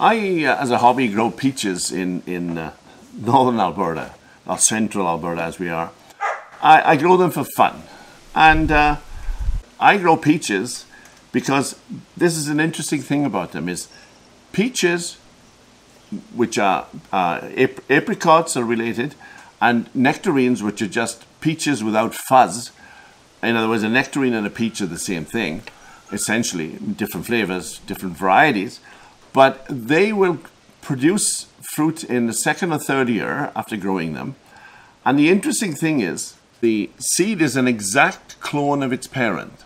I, uh, as a hobby, grow peaches in, in uh, northern Alberta, or central Alberta as we are. I, I grow them for fun. And uh, I grow peaches because this is an interesting thing about them is peaches, which are uh, ap- apricots are related, and nectarines, which are just peaches without fuzz. In other words, a nectarine and a peach are the same thing, essentially, different flavors, different varieties, but they will produce fruit in the second or third year after growing them. And the interesting thing is, the seed is an exact clone of its parent.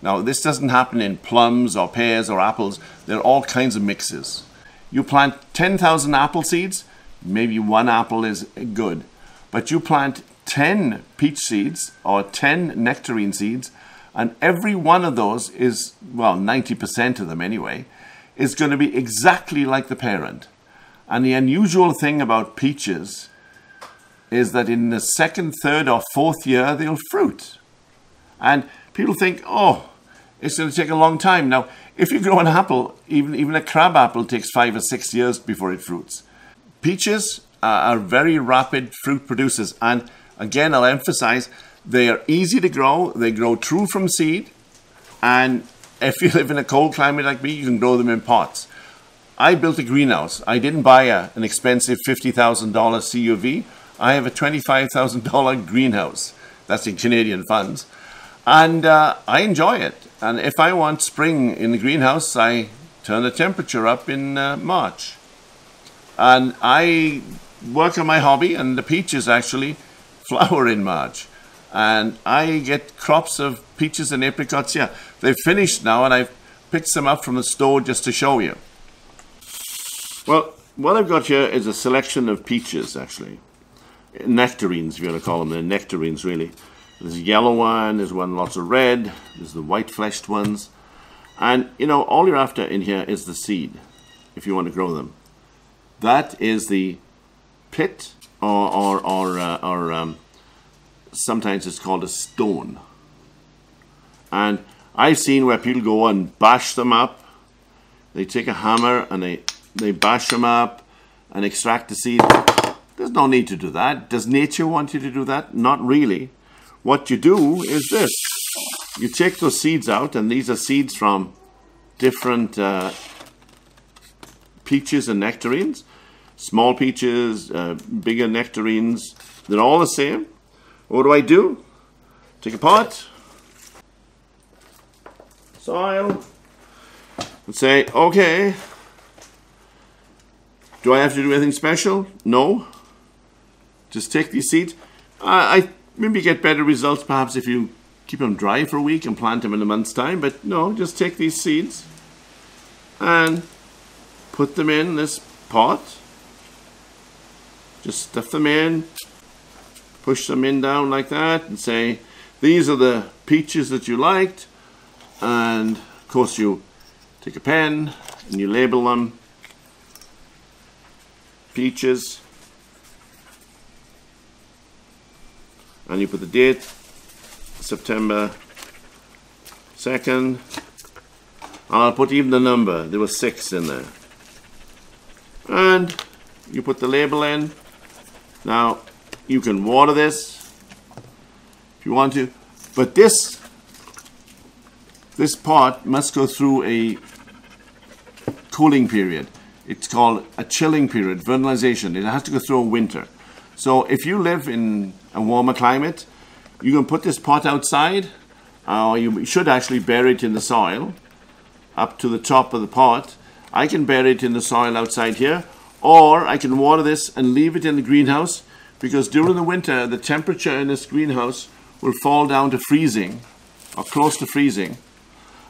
Now, this doesn't happen in plums or pears or apples. There are all kinds of mixes. You plant 10,000 apple seeds, maybe one apple is good. But you plant 10 peach seeds or 10 nectarine seeds, and every one of those is, well, 90% of them anyway, is going to be exactly like the parent. And the unusual thing about peaches is that in the second, third, or fourth year, they'll fruit. And people think, oh, it's going to take a long time. Now, if you grow an apple, even, even a crab apple takes five or six years before it fruits. Peaches are very rapid fruit producers. And again, I'll emphasize, they are easy to grow. They grow true from seed. And if you live in a cold climate like me, you can grow them in pots. I built a greenhouse. I didn't buy a, an expensive $50,000 CUV. I have a $25,000 greenhouse. That's in Canadian funds. And uh, I enjoy it. And if I want spring in the greenhouse, I turn the temperature up in uh, March. And I work on my hobby, and the peaches actually flower in March. And I get crops of peaches and apricots. Yeah, they've finished now, and I've picked some up from the store just to show you. Well, what I've got here is a selection of peaches, actually. Nectarines, if you want to call them. They're nectarines, really. There's a yellow one, there's one lots of red, there's the white fleshed ones. And, you know, all you're after in here is the seed, if you want to grow them. That is the pit, or, or, or, uh, or um, sometimes it's called a stone. And I've seen where people go and bash them up. They take a hammer and they, they bash them up and extract the seed. There's no need to do that. Does nature want you to do that? Not really. What you do is this. You take those seeds out, and these are seeds from different uh, peaches and nectarines. Small peaches, uh, bigger nectarines. They're all the same. What do I do? Take a pot, soil, and say, okay, do I have to do anything special? No. Just take these seeds. I, I maybe get better results perhaps if you keep them dry for a week and plant them in a month's time. But no, just take these seeds and put them in this pot. Just stuff them in, push them in down like that and say, these are the peaches that you liked. And of course you take a pen and you label them. Peaches. And you put the date September 2nd I'll put even the number. There was six in there. And you put the label in. Now you can water this if you want to. But this this pot must go through a cooling period. It's called a chilling period vernalization. It has to go through a winter. So if you live in a warmer climate, you can put this pot outside, uh, or you should actually bury it in the soil up to the top of the pot. I can bury it in the soil outside here, or I can water this and leave it in the greenhouse because during the winter the temperature in this greenhouse will fall down to freezing or close to freezing.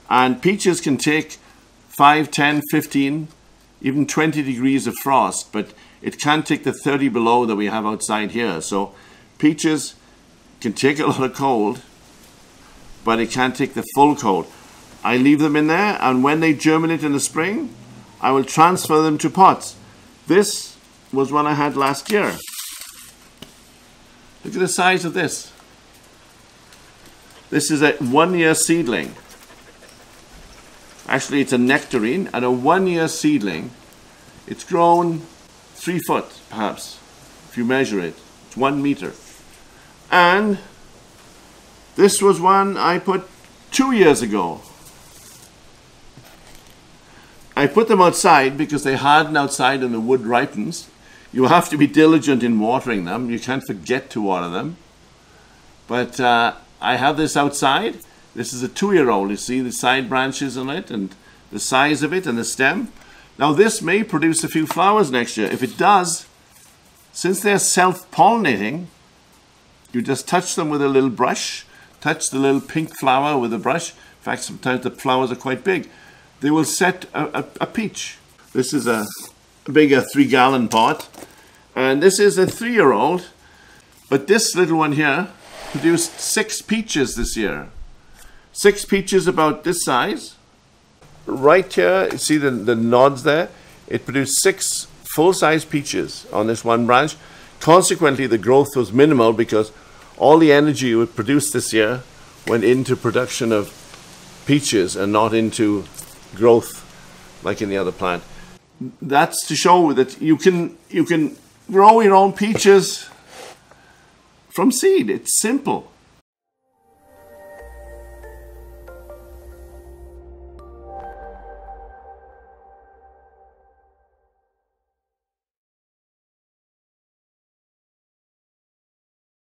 And peaches can take 5, 10, 15, even 20 degrees of frost, but it can't take the 30 below that we have outside here. So peaches can take a lot of cold, but it can't take the full cold. I leave them in there, and when they germinate in the spring, I will transfer them to pots. This was one I had last year. Look at the size of this. This is a one-year seedling. Actually, it's a nectarine, and a one-year seedling It's grown three foot, perhaps, if you measure it. It's one meter. And this was one I put two years ago. I put them outside because they harden outside and the wood ripens. You have to be diligent in watering them. You can't forget to water them. But uh, I have this outside. This is a two-year-old. You see the side branches on it and the size of it and the stem. Now this may produce a few flowers next year. If it does, since they're self-pollinating, you just touch them with a little brush, touch the little pink flower with a brush. In fact, sometimes the flowers are quite big. They will set a, a, a peach. This is a, bigger three gallon pot. And this is a three-year-old. But this little one here produced six peaches this year. Six peaches about this size. Right here, you see the, the nods there? It produced six full-size peaches on this one branch. Consequently, the growth was minimal because all the energy it produced this year went into production of peaches and not into growth like in the other plant. That's to show that you can you can grow your own peaches from seed. It's simple.